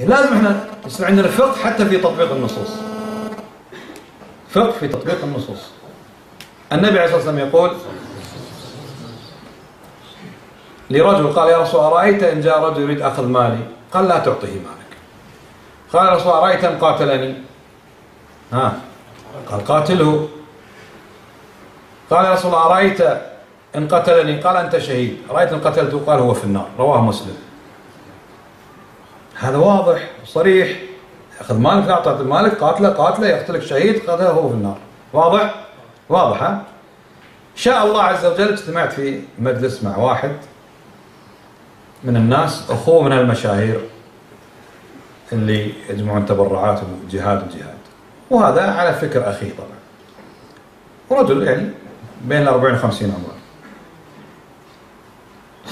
لازم إحنا يصير عندنا فقه حتى في تطبيق النصوص. فقه في تطبيق النصوص. النبي عليه الصلاة والسلام يقول لرجل قال يا رسول أرأيت إن جاء رجل يريد أخذ مالي؟ قال لا تعطيه مالك. قال يا رسول أرأيت إن قاتلني؟ ها قال قاتله. قال يا رسول الله أرأيت إن قتلني؟ قال أنت شهيد. رأيت إن قتلته؟ قال هو في النار. رواه مسلم. هذا واضح صريح ياخذ مالك لا تعطي مالك قاتله قاتله يقتلك شهيد قاتله هو في النار. واضح؟ واضح ها؟ شاء الله عز وجل اجتمعت في مجلس مع واحد من الناس اخوه من المشاهير اللي يجمعون تبرعات وجهاد وجهاد. وهذا على فكر اخيه طبعا. ورجل يعني بين ال 40 و 50 عمره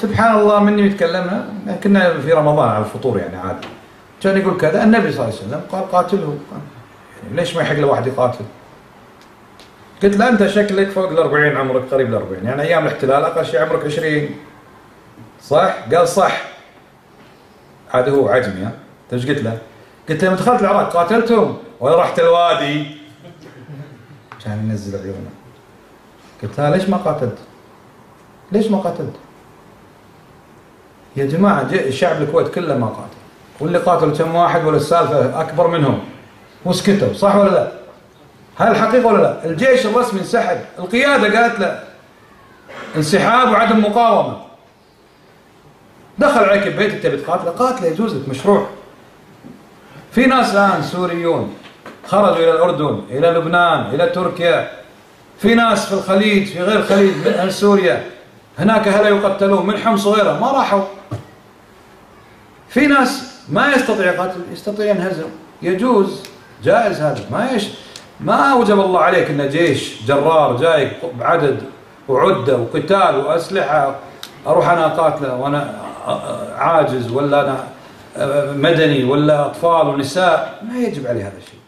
سبحان الله مني يتكلمنا كنا في رمضان على الفطور يعني عادي كان يقول كذا النبي صلى الله عليه وسلم قال قاتله يعني ليش ما يحق له واحد يقاتل؟ قلت له أنت شكلك فوق ال 40 عمرك قريب ال 40 يعني أيام الاحتلال أقل شيء عمرك 20 صح؟ قال صح هذا هو عجمي ها انت إيش قلت له؟ قلت له لما دخلت العراق قاتلتهم ولا رحت الوادي؟ كان ينزل عيونه قلت له ليش ما قاتلت؟ ليش ما قاتلت؟ يا جماعة الشعب الكويت كله ما قاتل. واللي قاتلوا كم واحد ولا السالفة أكبر منهم. وسكتوا صح ولا لا؟ هاي الحقيقة ولا لا؟ الجيش الرسمي انسحب. القيادة قالت له انسحاب وعدم مقاومة. دخل عليك ببيتك تبي تقاتله؟ قاتله يجوز لك مشروع. في ناس الآن سوريون خرجوا إلى الأردن إلى لبنان إلى تركيا. في ناس في الخليج في غير الخليج من سوريا. هناك هلا يقتلون من حمص وغيره. ما راحوا. في ناس ما يستطيع يقاتل يستطيع ينهزم يجوز. جائز هذا. ما يش ما أوجب الله عليك إن جيش جرار جاي بعدد وعدة وقتال وأسلحة أروح أنا اقاتله وأنا عاجز ولا أنا مدني ولا أطفال ونساء. ما يجب عليه هذا الشيء.